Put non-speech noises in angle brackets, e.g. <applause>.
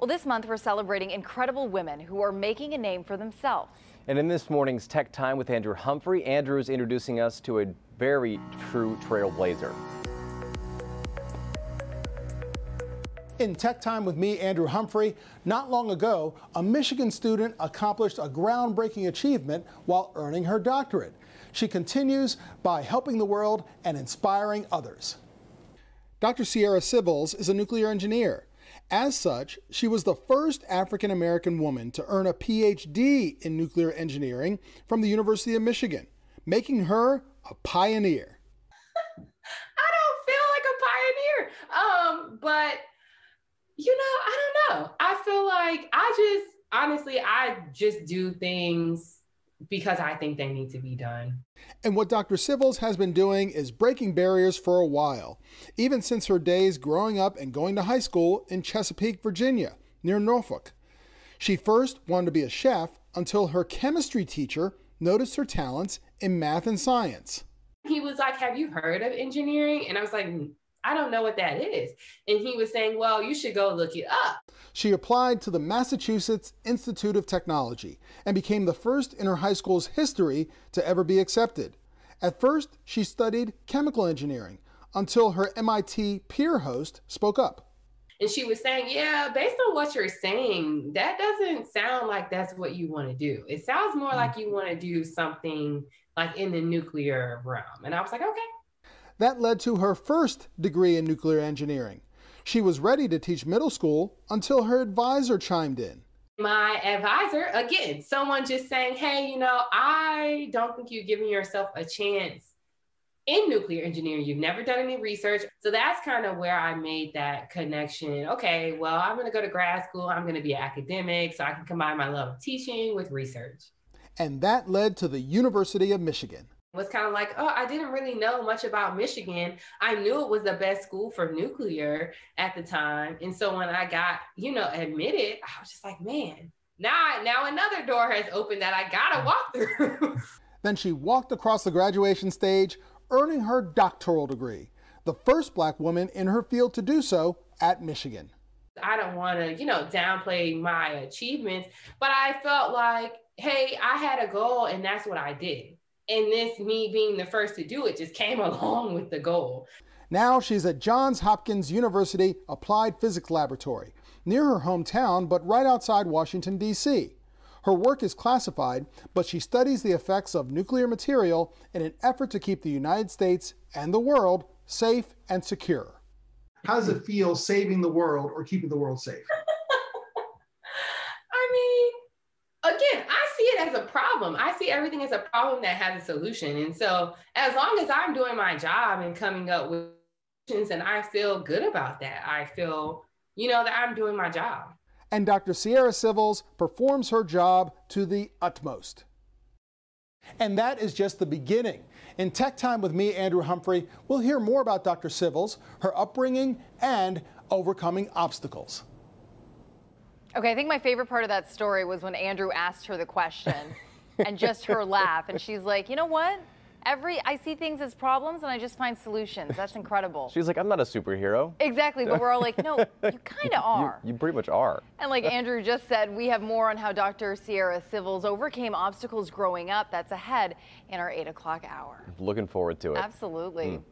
Well, this month we're celebrating incredible women who are making a name for themselves. And in this morning's Tech Time with Andrew Humphrey, Andrew is introducing us to a very true trailblazer. In Tech Time with me, Andrew Humphrey, not long ago, a Michigan student accomplished a groundbreaking achievement while earning her doctorate. She continues by helping the world and inspiring others. Dr. Ciara Sivels is a nuclear engineer. As such, she was the first African American woman to earn a PhD in nuclear engineering from the University of Michigan, making her a pioneer. <laughs> I don't feel like a pioneer. Um, but you know, I don't know. I feel like I just honestly, I just do things because I think they need to be done. And what Dr. Sivels has been doing is breaking barriers for a while, even since her days growing up and going to high school in Chesapeake, Virginia, near Norfolk. She first wanted to be a chef until her chemistry teacher noticed her talents in math and science. He was like, Have you heard of engineering? And I was like, I don't know what that is. And he was saying, Well, you should go look it up. She applied to the Massachusetts Institute of Technology and became the first in her high school's history to ever be accepted. At first, she studied chemical engineering until her MIT peer host spoke up. And she was saying, Yeah, based on what you're saying, that doesn't sound like that's what you want to do. It sounds more hmm. like you want to do something like in the nuclear realm. And I was like, Okay. That led to her first degree in nuclear engineering. She was ready to teach middle school until her advisor chimed in. My advisor, again, someone just saying, hey, you know, I don't think you're giving yourself a chance in nuclear engineering. You've never done any research. So that's kind of where I made that connection. Okay, well, I'm going to go to grad school. I'm going to be academic so I can combine my love of teaching with research. And that led to the University of Michigan was kind of like, oh, I didn't really know much about Michigan. I knew it was the best school for nuclear at the time. And so when I got, you know, admitted, I was just like, man, now, now another door has opened that I gotta mm. walk through. <laughs> then she walked across the graduation stage, earning her doctoral degree, the first black woman in her field to do so at Michigan. I don't want to, you know, downplay my achievements, but I felt like, hey, I had a goal and that's what I did and this me being the first to do it just came <laughs> along with the goal. Now she's at Johns Hopkins University Applied Physics Laboratory, near her hometown, but right outside Washington, D.C. Her work is classified, but she studies the effects of nuclear material in an effort to keep the United States and the world safe and secure. How does it feel saving the world or keeping the world safe? <laughs> as a problem. I see everything as a problem that has a solution. And so as long as I'm doing my job and coming up with solutions and I feel good about that, I feel, you know, that I'm doing my job. And Dr. Ciara Sivels performs her job to the utmost. And that is just the beginning. In Tech Time with me, Andrew Humphrey, we'll hear more about Dr. Sivels, her upbringing, and overcoming obstacles. Okay, I think my favorite part of that story was when Andrew asked her the question <laughs> and just her laugh. And she's like, you know what? Every I see things as problems and I just find solutions. That's incredible. She's like, I'm not a superhero. Exactly, but we're all like, no, <laughs> you kind of are. You, you, pretty much are. And like Andrew just said, we have more on how Dr. Ciara Sivels overcame obstacles growing up. That's ahead in our 8 o'clock hour. Looking forward to it. Absolutely. Mm.